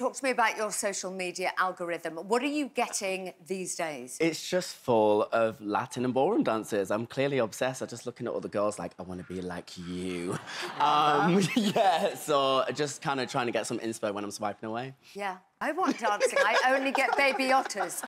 talk to me about your social media algorithm. What are you getting these days? It's just full of Latin and ballroom dances. I'm clearly obsessed. I'm just looking at all the girls like, I want to be like you. Um, yeah, so just kind of trying to get some inspo when I'm swiping away. Yeah, I want dancing. I only get baby otters.